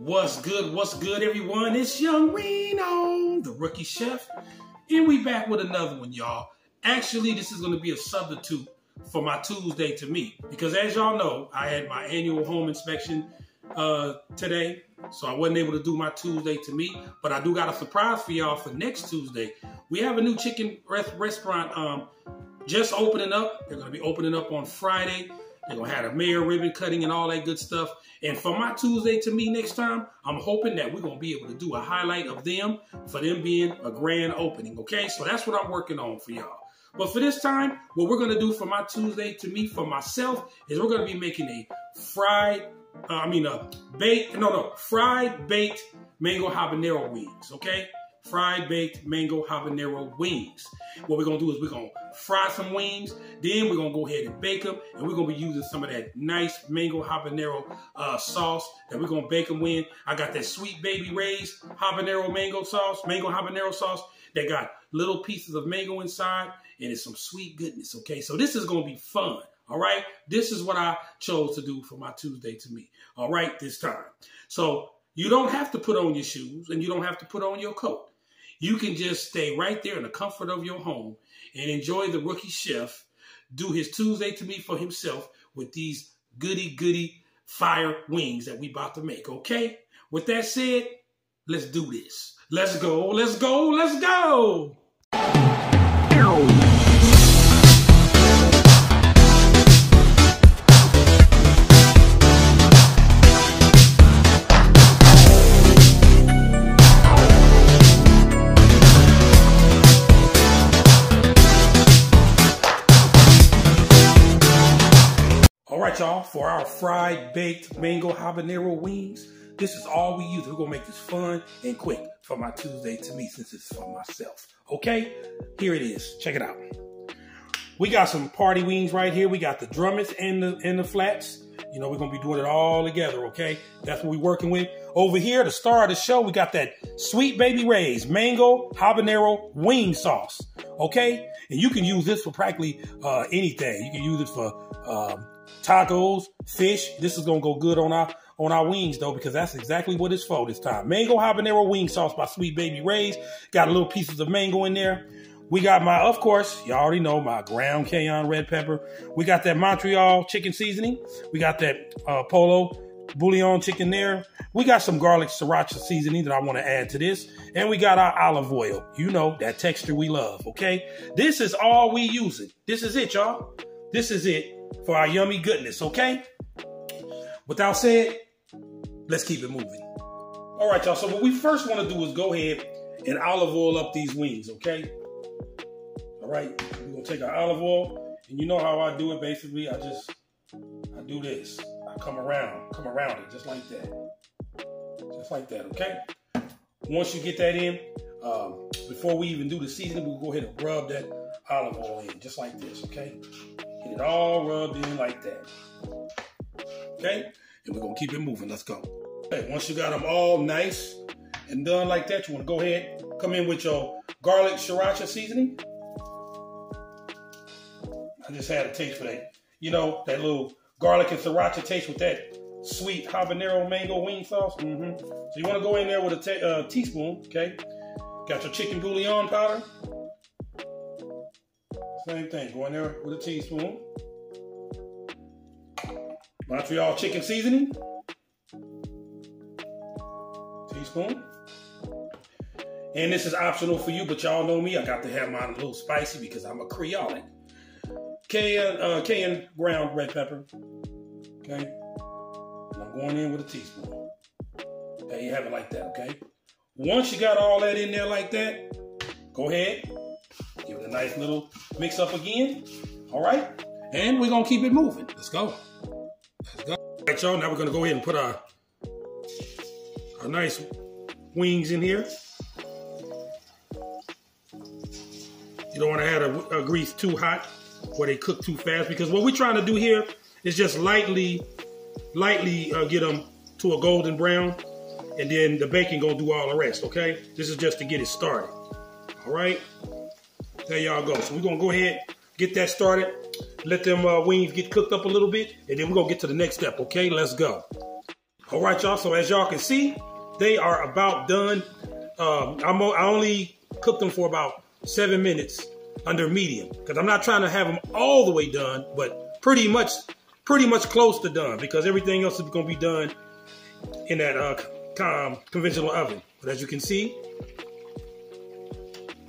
What's good? What's good, everyone? It's Young Reno, the rookie chef, and we back with another one, y'all. Actually, this is going to be a substitute for my Tuesday to meet because, as y'all know, I had my annual home inspection uh, today, so I wasn't able to do my Tuesday to meet. But I do got a surprise for y'all for next Tuesday. We have a new chicken restaurant um, just opening up. They're going to be opening up on Friday. They're gonna have a mayor ribbon cutting and all that good stuff. And for my Tuesday to me next time, I'm hoping that we're gonna be able to do a highlight of them for them being a grand opening. Okay, so that's what I'm working on for y'all. But for this time, what we're gonna do for my Tuesday to me for myself is we're gonna be making a fried, uh, I mean a baked, no, no, fried baked mango habanero wings. Okay, fried baked mango habanero wings. What we're gonna do is we're gonna fry some wings, then we're gonna go ahead and bake them, and we're gonna be using some of that nice mango habanero uh, sauce that we're gonna bake them in. I got that sweet baby Ray's habanero mango sauce, mango habanero sauce that got little pieces of mango inside, and it's some sweet goodness. Okay, so this is gonna be fun. All right, this is what I chose to do for my Tuesday to me. All right, this time. So you don't have to put on your shoes and you don't have to put on your coat. You can just stay right there in the comfort of your home and enjoy the rookie chef do his Tuesday to me for himself with these goody goody fire wings that we about to make, okay? With that said, let's do this. Let's go, let's go, let's go. Y'all, for our fried baked mango habanero wings. This is all we use. We're gonna make this fun and quick for my Tuesday to me since it's for myself. Okay, here it is. Check it out. We got some party wings right here. We got the drummets and the and the flats. You know, we're gonna be doing it all together, okay? That's what we're working with. Over here, the star of the show, we got that sweet baby Ray's mango habanero wing sauce, okay? And you can use this for practically uh, anything. You can use it for um, tacos, fish. This is gonna go good on our on our wings though, because that's exactly what it's for this time. Mango habanero wing sauce by Sweet Baby Ray's. Got a little pieces of mango in there. We got my, of course, you already know my ground cayenne red pepper. We got that Montreal chicken seasoning. We got that uh, Pollo bouillon chicken there. We got some garlic sriracha seasoning that I want to add to this. And we got our olive oil. You know, that texture we love, okay? This is all we using. This is it, y'all. This is it for our yummy goodness, okay? Without said, let's keep it moving. All right, y'all. So what we first want to do is go ahead and olive oil up these wings, okay? All right, we're gonna take our olive oil, and you know how I do it. Basically, I just I do this. I come around, come around it, just like that, just like that. Okay. Once you get that in, um, before we even do the seasoning, we'll go ahead and rub that olive oil in, just like this. Okay. Get it all rubbed in like that. Okay? And we're to keep it moving. Let's go. Okay, once you got them all nice and done like that, you want to go ahead, come in with your garlic sriracha seasoning. I just had a taste for that. You know, that little garlic and sriracha taste with that sweet habanero mango wing sauce. Mm-hmm. So you want to go in there with a uh, teaspoon, okay? Got your chicken bouillon powder. Same thing. Go in there with a teaspoon. Montreal chicken seasoning. Teaspoon. And this is optional for you, but y'all know me. I got to have mine a little spicy because I'm a Creole. Cayenne, uh, cayenne ground red pepper. Okay. And I'm going in with a teaspoon. There you have it like that, okay? Once you got all that in there like that, go ahead, Give it a nice little mix up again. All right. And we're to keep it moving. Let's go. Let's go. All right, y'all. Now we're going to go ahead and put our, our nice wings in here. You don't want to have a, a grease too hot or they cook too fast because what we're trying to do here is just lightly, lightly uh, get them to a golden brown and then the bacon gonna do all the rest, okay? This is just to get it started, all right? There y'all go. So we're gonna go ahead, get that started, let them uh, wings get cooked up a little bit, and then we're gonna get to the next step, okay? Let's go. All right, y'all. So as y'all can see, they are about done. Um, I'm, I only cooked them for about seven minutes under medium because I'm not trying to have them all the way done, but pretty much, pretty much close to done because everything else is to be done in that uh, um, conventional oven. But as you can see,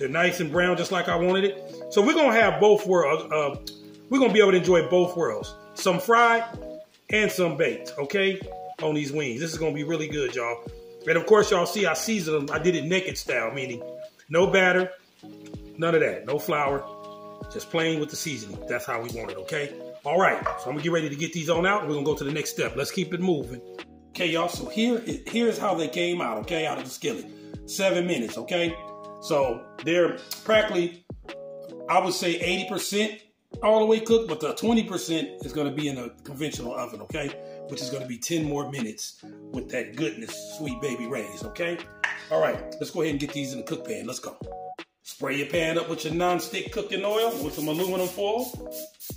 they're nice and brown just like I wanted it. So we're gonna have both worlds. Uh, we're gonna be able to enjoy both worlds. Some fried and some baked, okay? On these wings. This is gonna be really good, y'all. And of course, y'all see I seasoned them. I did it naked style, meaning no batter, none of that. No flour, just plain with the seasoning. That's how we want it, okay? All right, so I'm gonna get ready to get these on out. We're gonna go to the next step. Let's keep it moving. Okay, y'all, so here, here's how they came out, okay, out of the skillet. Seven minutes, okay? So they're practically, I would say 80% all the way cooked, but the 20% is gonna be in a conventional oven, okay? Which is gonna be 10 more minutes with that goodness, sweet baby Ray's, okay? All right, let's go ahead and get these in the cook pan. Let's go. Spray your pan up with your non-stick cooking oil with some aluminum foil.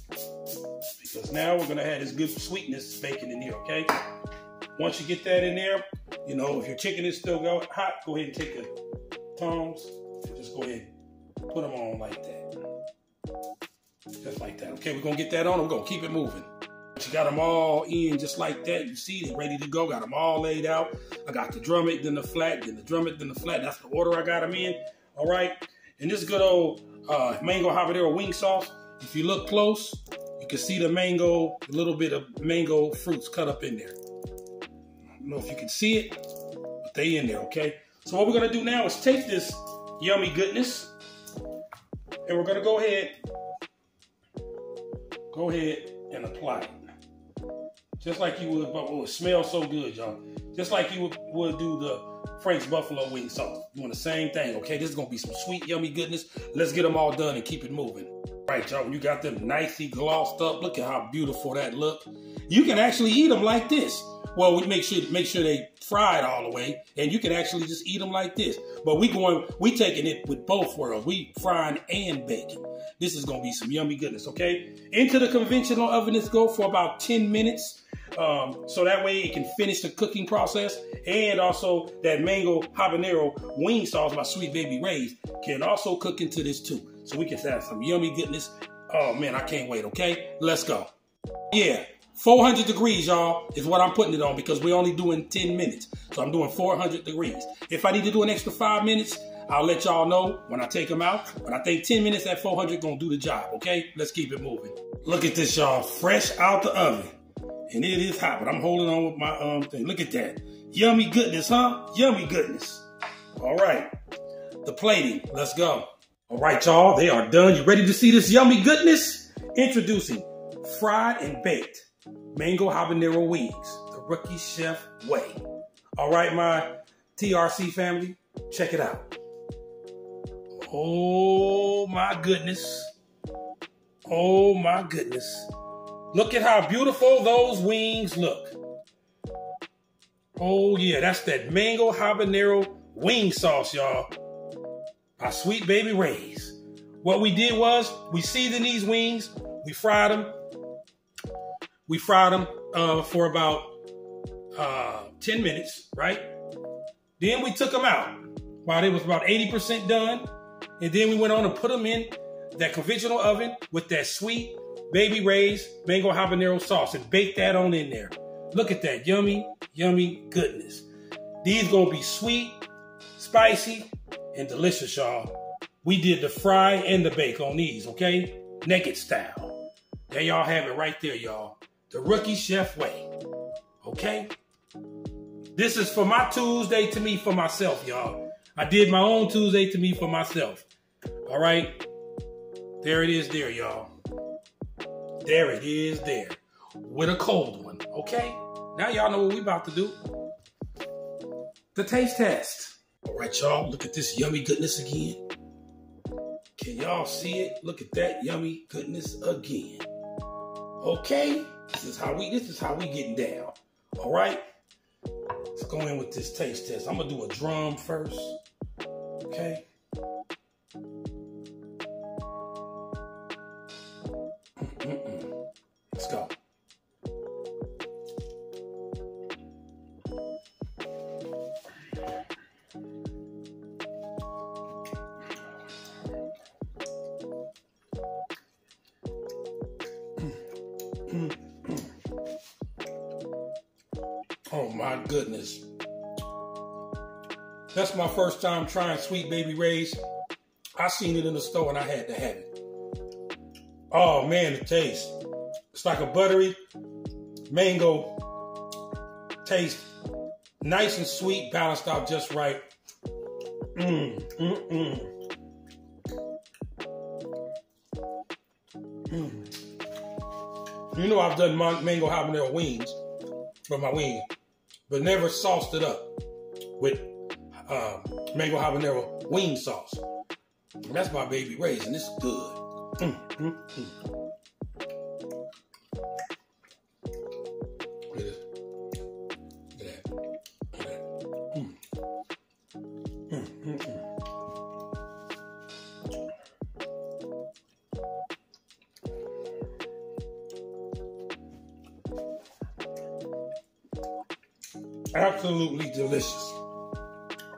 Because now we're gonna have this good sweetness bacon in here, okay? Once you get that in there, you know, if your chicken is still going hot, go ahead and take a tongs. Just go ahead put them on like that. Just like that. Okay, we're gonna get that on. We're gonna keep it moving. You got them all in just like that. You see, they're ready to go. Got them all laid out. I got the drummet, then the flat, then the drummet, then the flat. That's the order I got them in. All right. And this good old uh, mango habanero wing sauce. If you look close, you can see the mango, a little bit of mango fruits cut up in there. I don't know if you can see it, but they in there, okay? So what we're gonna do now is take this yummy goodness and we're gonna go ahead, go ahead and apply it. Just like you would, but it would smell so good, y'all. Just like you would, would do the Frank's Buffalo wing sauce. Doing the same thing, okay? This is gonna be some sweet, yummy goodness. Let's get them all done and keep it moving. Right, y'all, you got them nicely glossed up, look at how beautiful that look. You can actually eat them like this. Well, we make sure make sure they fried all the way, and you can actually just eat them like this. But we going, we taking it with both worlds. We frying and baking. This is gonna be some yummy goodness. Okay, into the conventional oven. Let's go for about ten minutes. Um, so that way it can finish the cooking process, and also that mango habanero wing sauce, my sweet baby Ray's, can also cook into this too. So we can have some yummy goodness. Oh man, I can't wait. Okay, let's go. Yeah, 400 degrees, y'all, is what I'm putting it on because we're only doing 10 minutes. So I'm doing 400 degrees. If I need to do an extra five minutes, I'll let y'all know when I take them out. But I think 10 minutes at 400 gonna do the job, okay? Let's keep it moving. Look at this, y'all, fresh out the oven. And it is hot, but I'm holding on with my um thing. Look at that. Yummy goodness, huh? Yummy goodness. All right, the plating, let's go. All right, y'all, they are done. You ready to see this yummy goodness? Introducing fried and baked mango habanero wings, the rookie chef way. All right, my TRC family, check it out. Oh my goodness. Oh my goodness. Look at how beautiful those wings look. Oh yeah, that's that mango habanero wing sauce, y'all. Our sweet baby Ray's. What we did was we seasoned these wings, we fried them, we fried them uh, for about uh, 10 minutes, right? Then we took them out while they was about 80% done. And then we went on and put them in that conventional oven with that sweet baby Ray's mango habanero sauce and bake that on in there. Look at that yummy, yummy goodness. These gonna be sweet, spicy, and delicious, y'all. We did the fry and the bake on these, okay? Naked style. There y'all have it right there, y'all the rookie chef way. Okay? This is for my Tuesday to me for myself, y'all. I did my own Tuesday to me for myself. All right? There it is, there, y'all. There it is, there. With a cold one. Okay? Now y'all know what we about to do. The taste test. All right, y'all. Look at this yummy goodness again. Can y'all see it? Look at that yummy goodness again. Okay? This is how we this is how we getting down. All right? Let's go in with this taste test. I'm gonna do a drum first. Okay. That's my first time trying Sweet Baby Ray's. I seen it in the store and I had to have it. Oh man, the taste. It's like a buttery mango taste. Nice and sweet, balanced out just right. Mmm, mmm, mmm. Mm. You know I've done mango habanero wings for my wing, but never sauced it up with uh, mango habanero wing sauce. And that's my baby raisin. it's good. Mm, mm, mm. Absolutely delicious.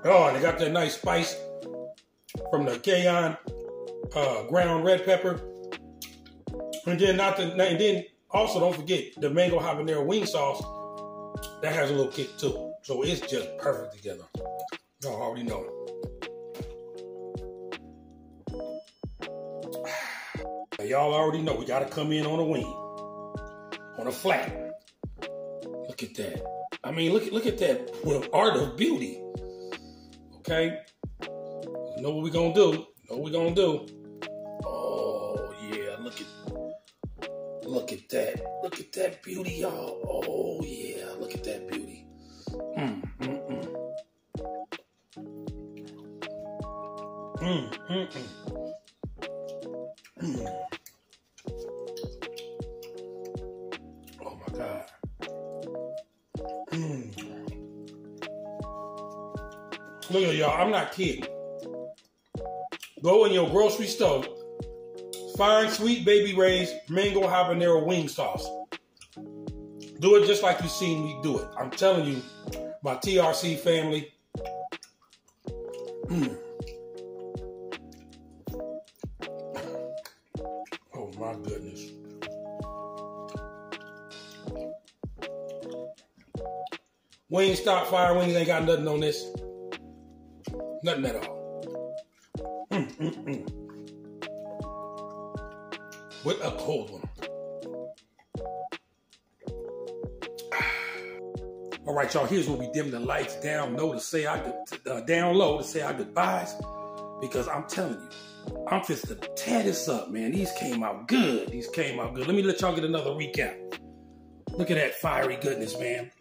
Oh, they got that nice spice from the Cayenne uh, ground red pepper. And then not the, and then also don't forget the mango habanero wing sauce. That has a little kick too. So it's just perfect together. Y'all already know. Y'all already know we gotta come in on a wing. On a flat. Look at that. I mean, look at look at that art of beauty. Okay, you know what we gonna do? You know what we gonna do? Oh yeah, look at look at that. Look at that beauty, y'all. Oh yeah, look at that beauty. Mm, mm, mm. Mm, mm, mm. mm. Look at y'all, I'm not kidding. Go in your grocery store, find Sweet Baby Ray's Mango Habanero Wing Sauce. Do it just like you seen me do it. I'm telling you, my TRC family. Mm. Oh my goodness. Wingstop Fire Wings ain't got nothing on this. Nothing at all. With a cold one. All right, y'all. Here's where we dim the lights down low to say I could uh, down low to say our goodbyes, because I'm telling you, I'm just to tear this up, man. These came out good. These came out good. Let me let y'all get another recap. Look at that fiery goodness, man.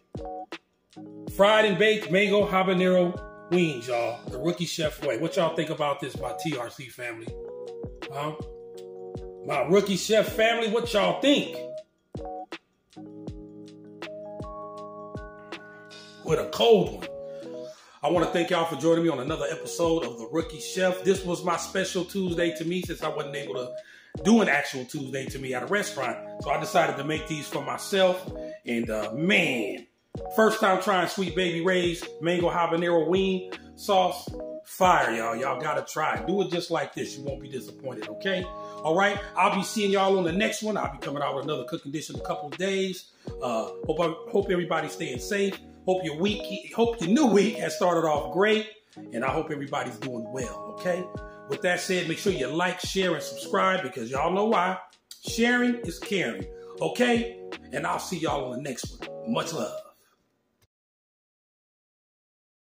Fried and baked mango habanero wings, y'all. The rookie chef way. What y'all think about this, my TRC family? Huh? My rookie chef family, what y'all think? With a cold one. I want to thank y'all for joining me on another episode of The Rookie Chef. This was my special Tuesday to me since I wasn't able to do an actual Tuesday to me at a restaurant. So I decided to make these for myself. And uh, man, First time trying Sweet Baby Ray's mango habanero wing sauce. Fire, y'all. Y'all gotta try it. Do it just like this. You won't be disappointed, okay? All right. I'll be seeing y'all on the next one. I'll be coming out with another cooking dish in a couple of days. Uh, hope I, hope everybody's staying safe. Hope your week, hope your new week has started off great, and I hope everybody's doing well. Okay. With that said, make sure you like, share, and subscribe because y'all know why. Sharing is caring. Okay. And I'll see y'all on the next one. Much love.